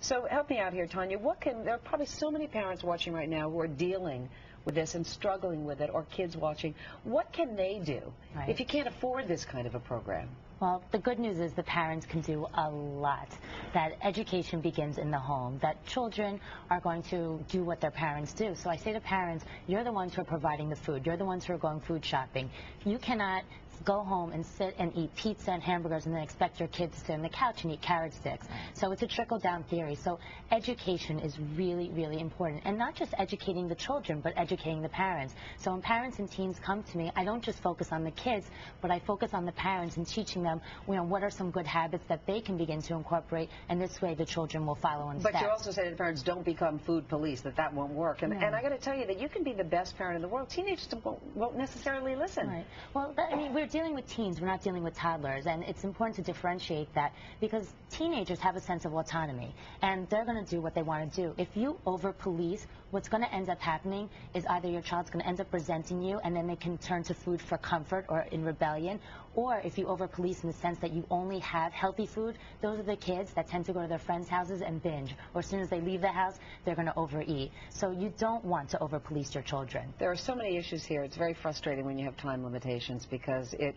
So help me out here, Tanya. What can there are probably so many parents watching right now who are dealing with this and struggling with it, or kids watching. What can they do Right. if you can't afford this kind of a program? Well, the good news is the parents can do a lot. That education begins in the home, that children are going to do what their parents do. So I say to parents, you're the ones who are providing the food. You're the ones who are going food shopping. You cannot go home and sit and eat pizza and hamburgers and then expect your kids to sit on the couch and eat carrot sticks. So it's a trickle down theory. So education is really, really important. And not just educating the children, but educating the parents. So when parents and teens come to me, I don't just focus on the kids, but I focus on the parents and teaching them, you know, what are some good habits that they can begin to incorporate, and this way the children will follow in But steps. you also say to parents, don't become food police, that that won't work. And, No. and I got to tell you that you can be the best parent in the world. Teenagers won't, won't necessarily listen. Right. Well, that, I mean, we're dealing with teens. We're not dealing with toddlers, and it's important to differentiate that because teenagers have a sense of autonomy, and they're going to do what they want to do. If you over police, what's going to end up happening is either your child's going to end up resenting you, and then they can turn to food for comfort or in rebellion, or if you over police in the sense that you only have healthy food, those are the kids that tend to go to their friends' houses and binge, or as soon as they leave the house, they're going to overeat. So you don't want to over police your children. There are so many issues here. It's very frustrating when you have time limitations because it,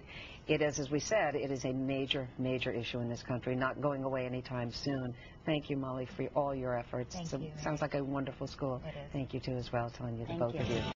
it is, as we said, it is a major, major issue in this country, not going away anytime soon. Thank you, Molly, for all your efforts. Thank So- you. Sounds like a wonderful school. It is. Thank you, too, as well, Tanya, the Thank both you. of you.